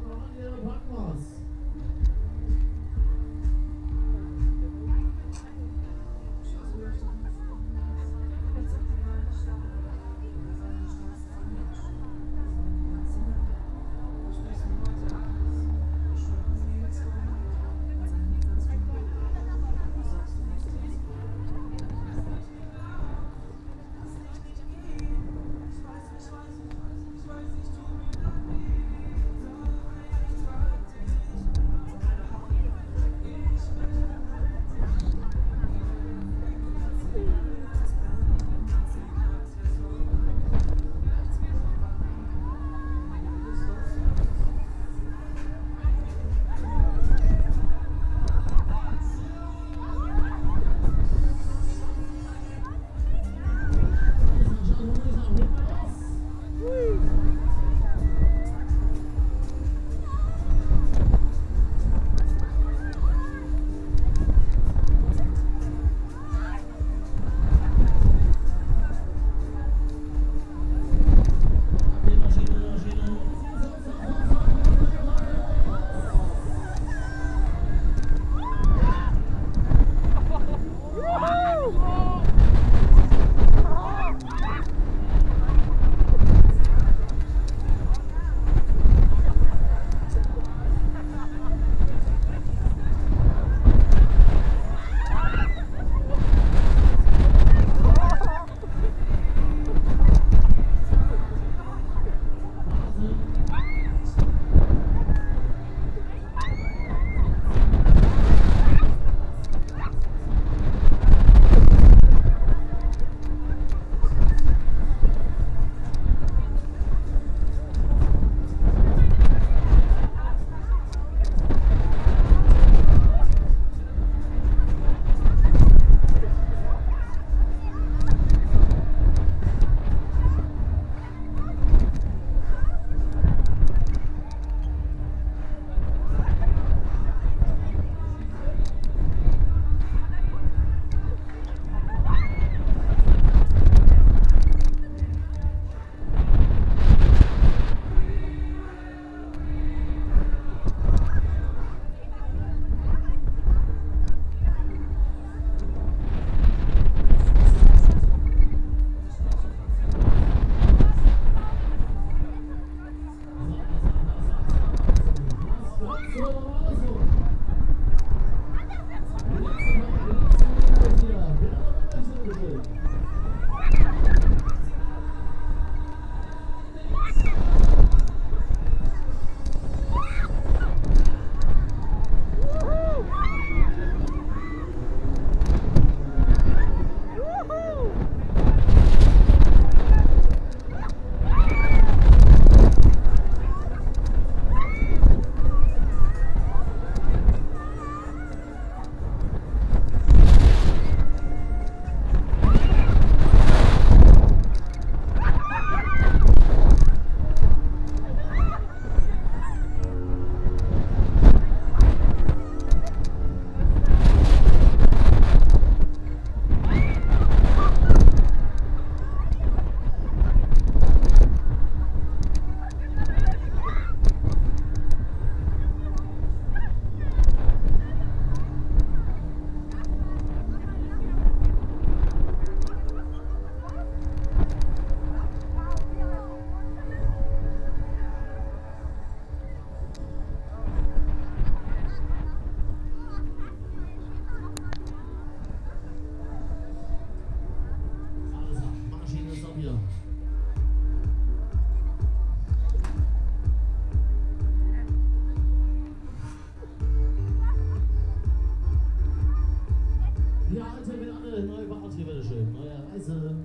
a glória para nós. Ja, Antje, bitte, Anne, neue Bart hier, bitteschön. Neue Reise.